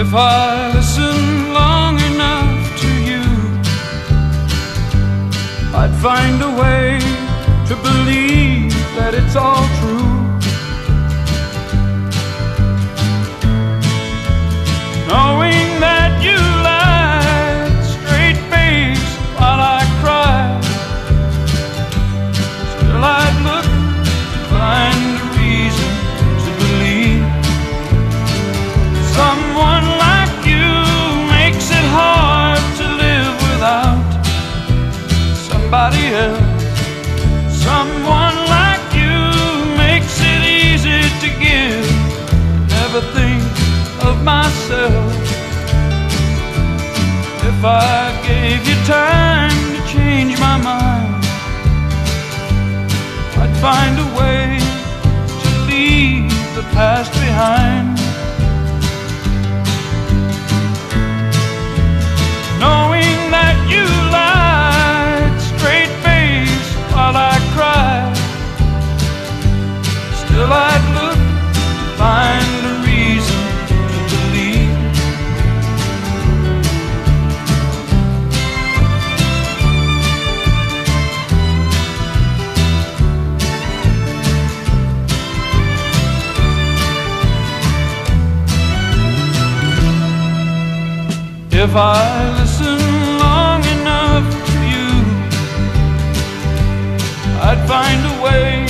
If I listen long enough to you, I'd find a way to believe that it's all true. Somebody else. Someone like you makes it easy to give. Never think of myself. If I gave you time to change my mind, I'd find a way still I'd look to find a reason to believe. If I listen long enough to you, I'd find a way